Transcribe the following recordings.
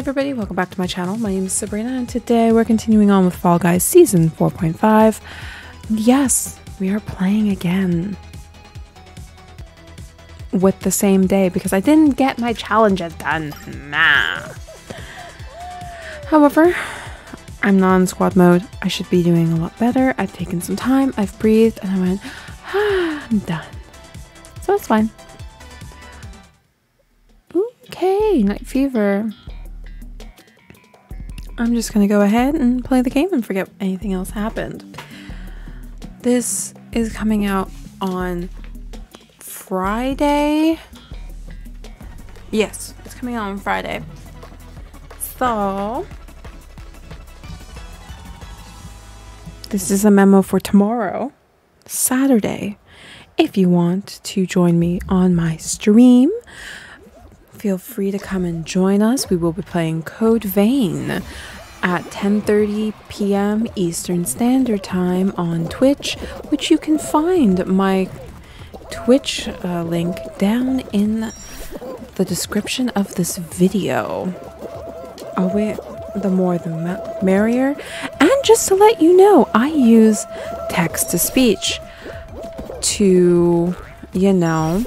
everybody, welcome back to my channel. My name is Sabrina and today we're continuing on with Fall Guys Season 4.5. Yes, we are playing again. With the same day because I didn't get my challenges done. Nah. However, I'm not in squad mode. I should be doing a lot better. I've taken some time, I've breathed, and I went, ah, I'm done. So it's fine. Okay, Night Fever. I'm just gonna go ahead and play the game and forget anything else happened. This is coming out on Friday. Yes, it's coming out on Friday. So, this is a memo for tomorrow, Saturday. If you want to join me on my stream, feel free to come and join us. We will be playing Code Vein at 10:30 p.m. Eastern Standard Time on Twitch, which you can find my Twitch uh, link down in the description of this video. Oh wait, the more the merrier. And just to let you know, I use text to speech to, you know,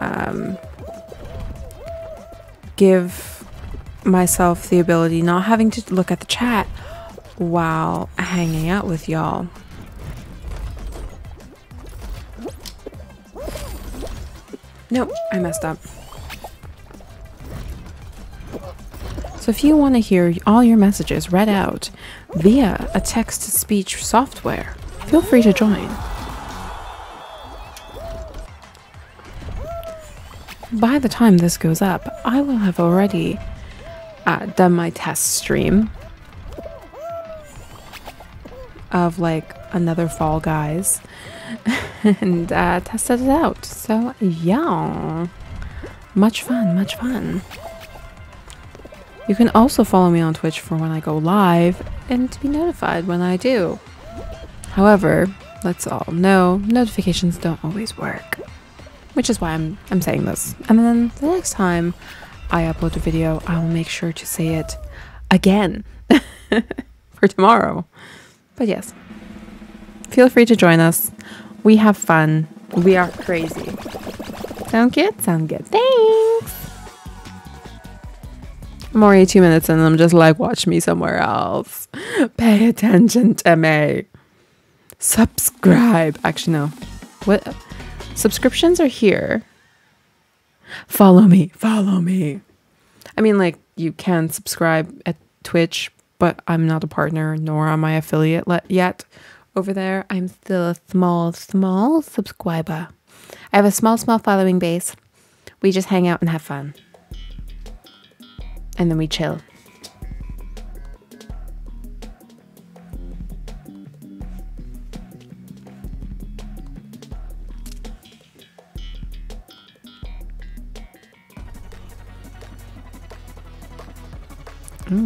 um, give myself the ability not having to look at the chat while hanging out with y'all. Nope, I messed up. So if you want to hear all your messages read out via a text-to-speech software, feel free to join. By the time this goes up, I will have already uh, done my test stream of like another Fall Guys and uh, tested it out. So, yeah, much fun, much fun. You can also follow me on Twitch for when I go live and to be notified when I do. However, let's all know notifications don't always work which is why I'm I'm saying this. And then the next time I upload a video, I will make sure to say it again for tomorrow. But yes, feel free to join us. We have fun. We are crazy. Sound good? Sound good. Thanks. I'm already two minutes in and I'm just like, watch me somewhere else. Pay attention to me. Subscribe. Actually, no. What? Subscriptions are here. Follow me, follow me. I mean, like, you can subscribe at Twitch, but I'm not a partner, nor am I affiliate yet over there. I'm still a small, small subscriber. I have a small, small following base. We just hang out and have fun. And then we chill.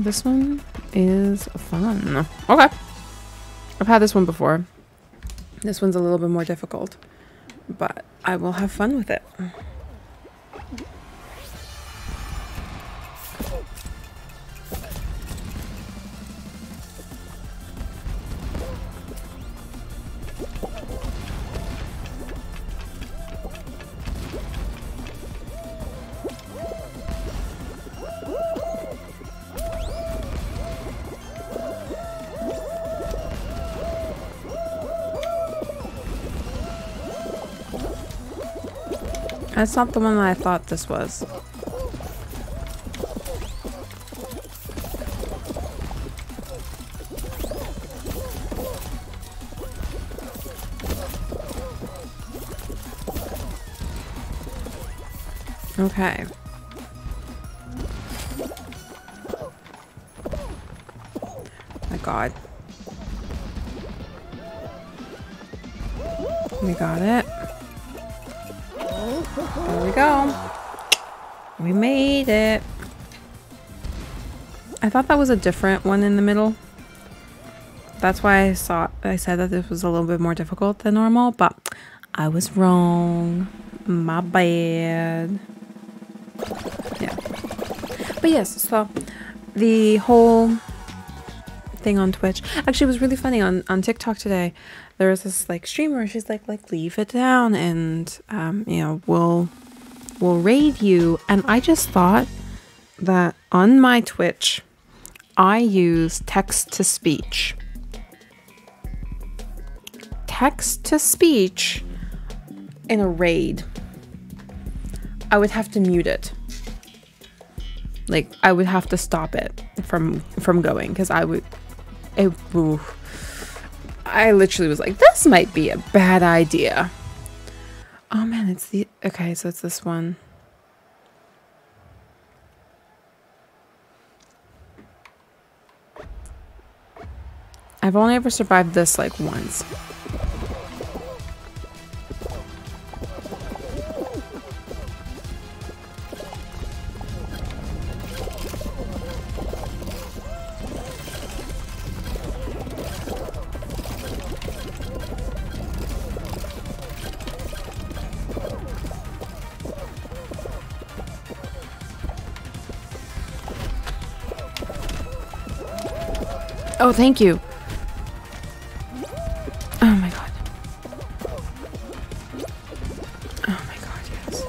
This one is fun. Okay. I've had this one before. This one's a little bit more difficult, but I will have fun with it. That's not the one that I thought this was. Okay. My god. We got it. There we go. We made it. I thought that was a different one in the middle. That's why I saw I said that this was a little bit more difficult than normal, but I was wrong. My bad. Yeah. But yes, so the whole thing on Twitch actually was really funny on on TikTok today. There was this like streamer. She's like like leave it down, and um, you know we'll we'll raid you. And I just thought that on my Twitch, I use text to speech. Text to speech in a raid. I would have to mute it. Like I would have to stop it from from going because I would it I literally was like this might be a bad idea. Oh man, it's the okay, so it's this one. I've only ever survived this like once. Oh, thank you. Oh my god. Oh my god, yes.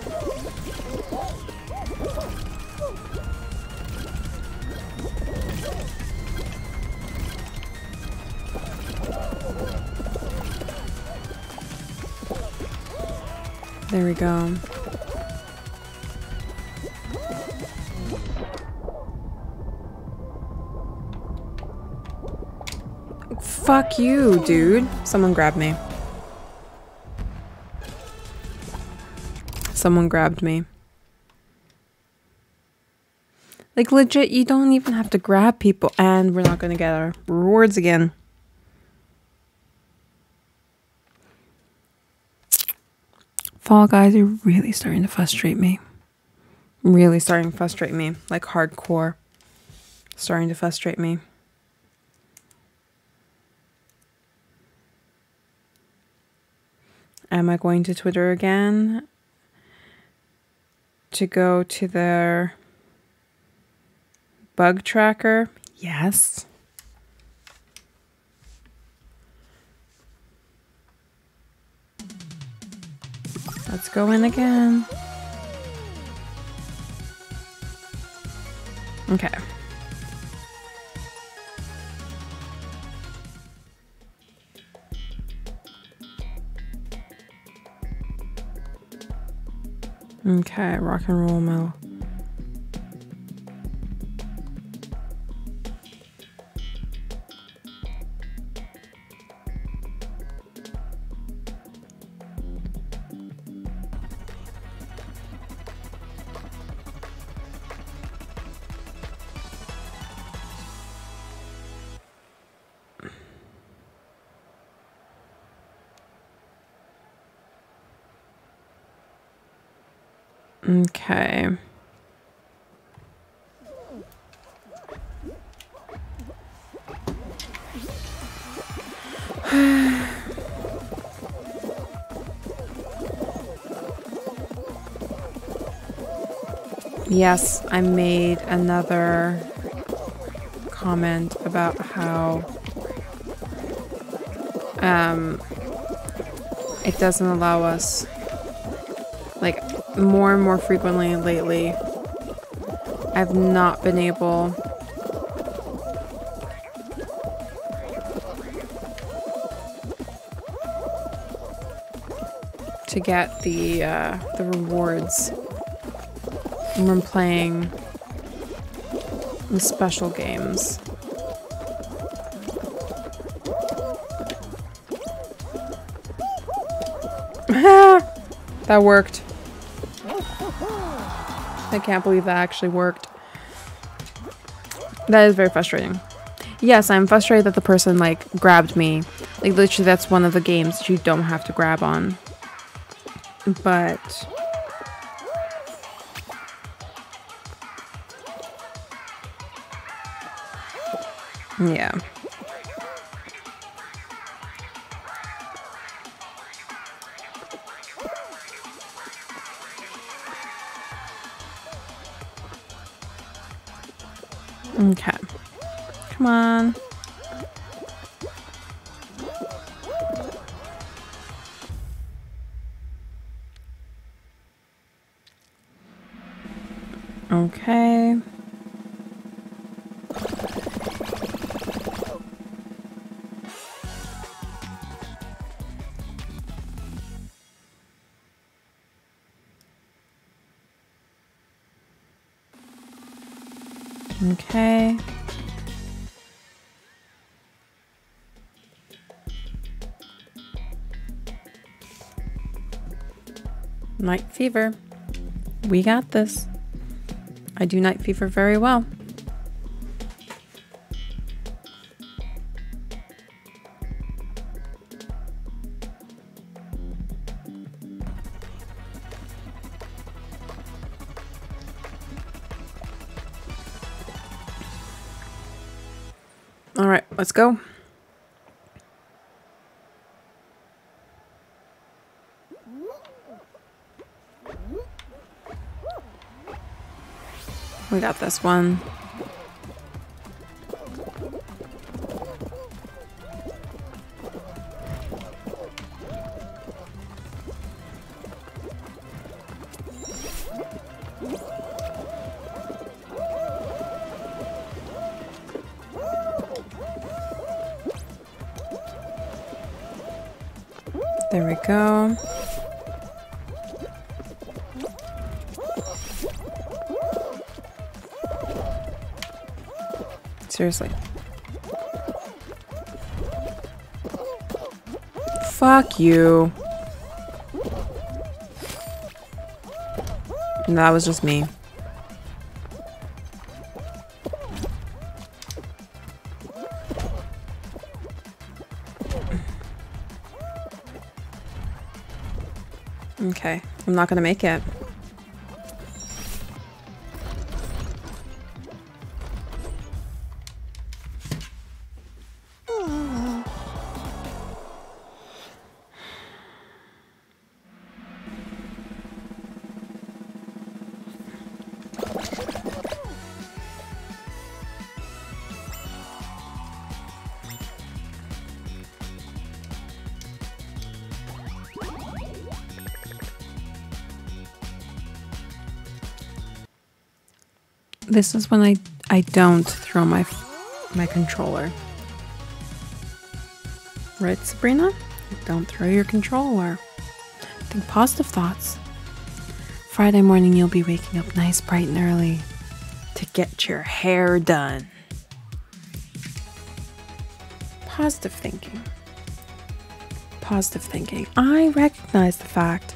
There we go. Fuck you, dude. Someone grabbed me. Someone grabbed me. Like, legit, you don't even have to grab people. And we're not going to get our rewards again. Fall Guys you're really starting to frustrate me. Really starting to frustrate me. Like, hardcore. Starting to frustrate me. Am I going to Twitter again to go to their bug tracker? Yes. Let's go in again. Okay. Okay, rock and roll metal. Okay. yes, I made another comment about how um, it doesn't allow us like more and more frequently lately. I've not been able to get the uh, the rewards when playing the special games. that worked. I can't believe that actually worked. That is very frustrating. Yes, I'm frustrated that the person, like, grabbed me. Like, literally, that's one of the games that you don't have to grab on. But... Yeah. Come on. Okay. Okay. Night fever. We got this. I do night fever very well. All right, let's go. We got this one. Seriously. Fuck you. And that was just me. Okay, I'm not gonna make it. This is when I I don't throw my my controller. Right, Sabrina? Don't throw your controller. Think positive thoughts. Friday morning you'll be waking up nice bright and early to get your hair done. Positive thinking. Positive thinking. I recognize the fact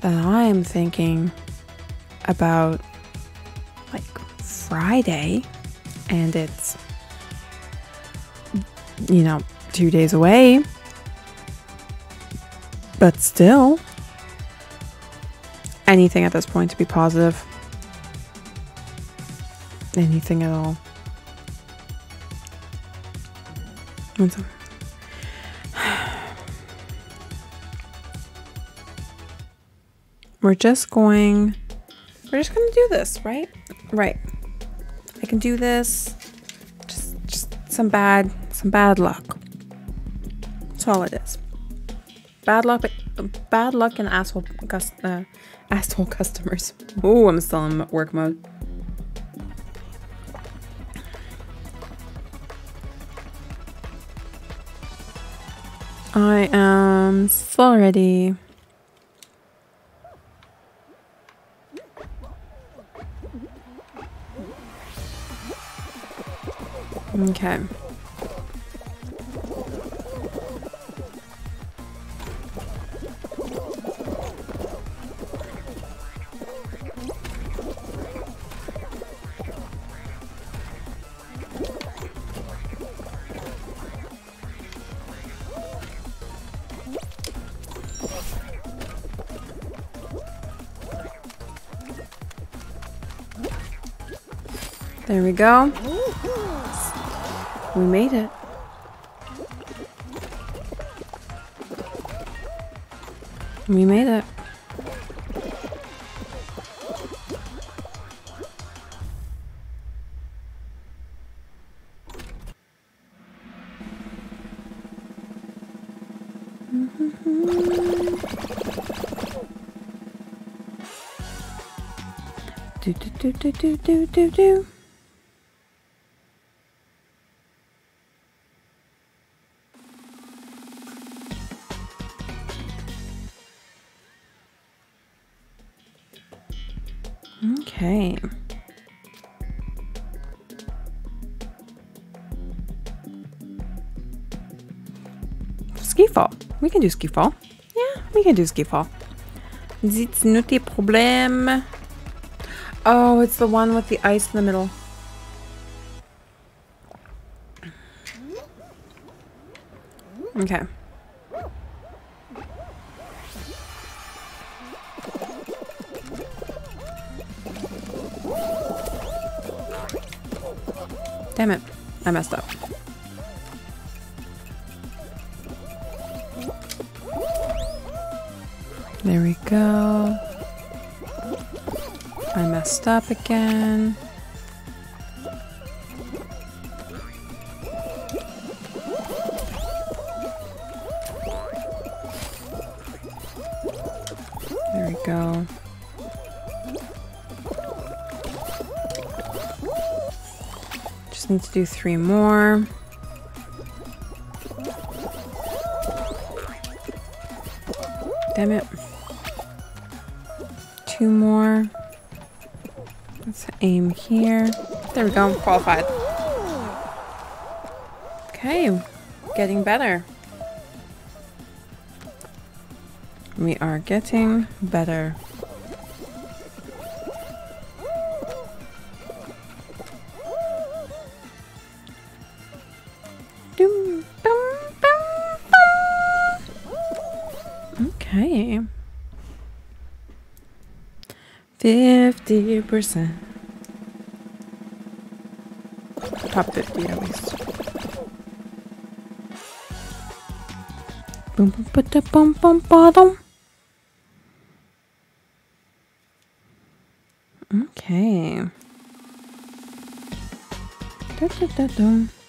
that I am thinking about Friday and it's you know, 2 days away. But still anything at this point to be positive. Anything at all. What's up? We're just going we're just going to do this, right? Right. Can do this. Just just some bad some bad luck. That's all it is. Bad luck bad luck and asshole uh, asshole customers. Oh, I'm still in work mode. I am so ready. Okay. There we go. We made it. We made it. do do do do do do do. Ski fall. We can do ski fall. Yeah, we can do ski fall. It's not a problem. Oh, it's the one with the ice in the middle. Okay. Damn it. I messed up. There we go. I messed up again. There we go. Just need to do three more. Damn it. Two more. Let's aim here. There we go, qualified. Okay, getting better. We are getting better. 50%. Top 50 at least. Boom, boom, ba da, boom, boom, bottom. Okay. Da, da, da, da.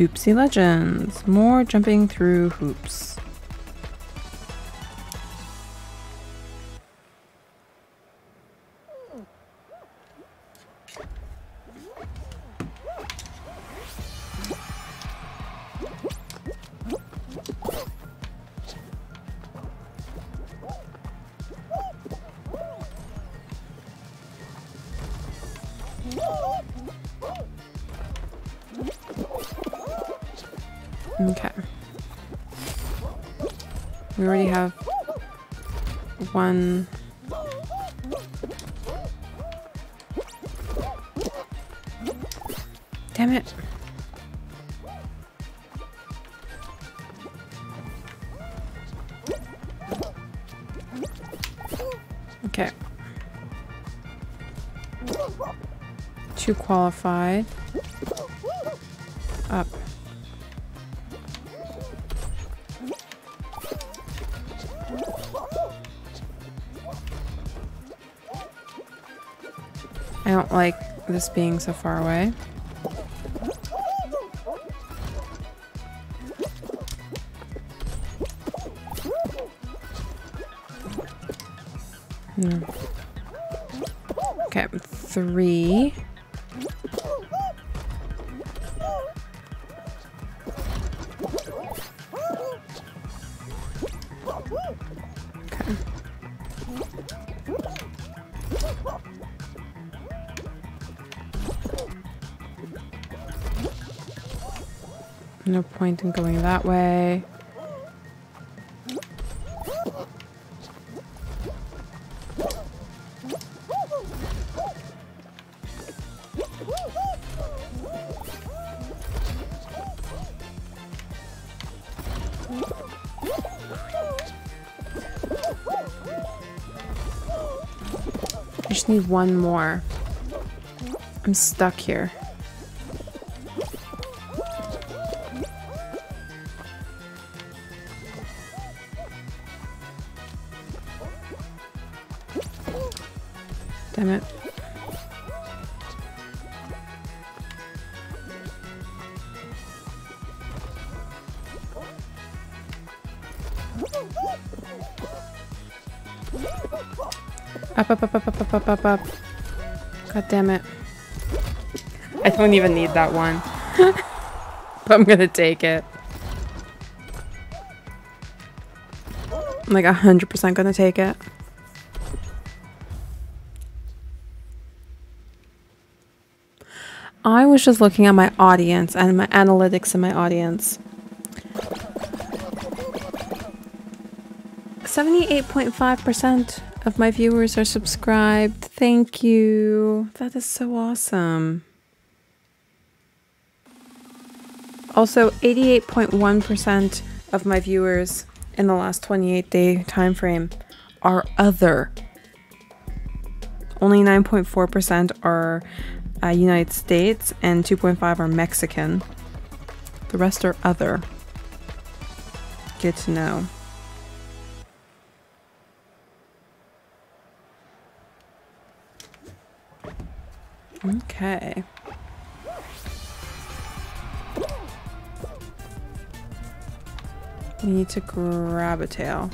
Hoopsie Legends. More jumping through hoops. We already have one. Damn it. Okay. Two qualified. Up. Don't like this being so far away. Hmm. Okay, three. Okay. No point in going that way. I just need one more. I'm stuck here. Damn it. Up, up, up, up, up, up, up, up, up. God damn it. I don't even need that one. but I'm gonna take it. I'm like 100% gonna take it. Just looking at my audience and my analytics in my audience. 78.5% of my viewers are subscribed. Thank you. That is so awesome. Also, 88.1% of my viewers in the last 28 day time frame are other. Only 9.4% are uh, United States and 2.5 are Mexican. The rest are other. Good to know. Okay. We need to grab a tail.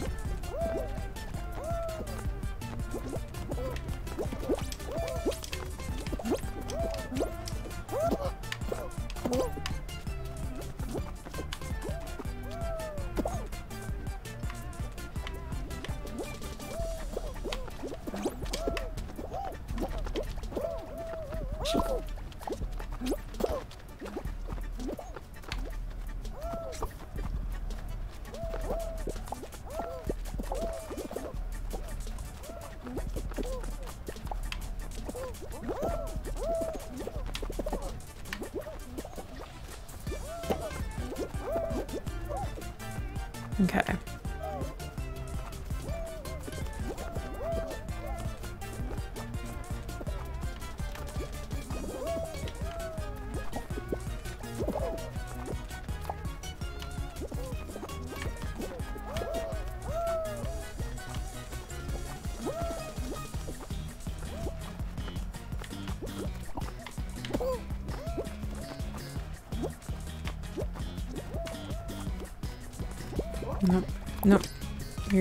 Okay.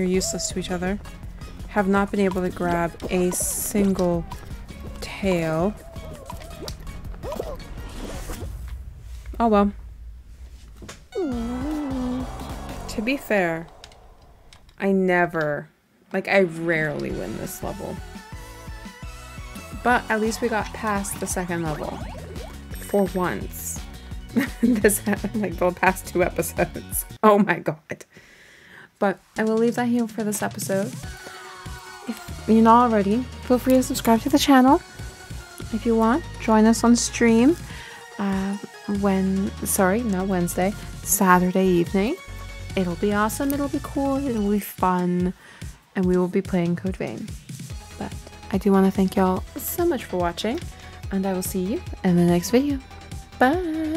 Useless to each other. Have not been able to grab a single tail. Oh well. To be fair, I never, like I rarely win this level. But at least we got past the second level. For once. this happened like the past two episodes. Oh my god. But I will leave that here for this episode. If you're not already, feel free to subscribe to the channel. If you want, join us on stream. Uh, when sorry, not Wednesday, Saturday evening. It'll be awesome. It'll be cool. It'll be fun, and we will be playing Code Vein. But I do want to thank y'all so much for watching, and I will see you in the next video. Bye.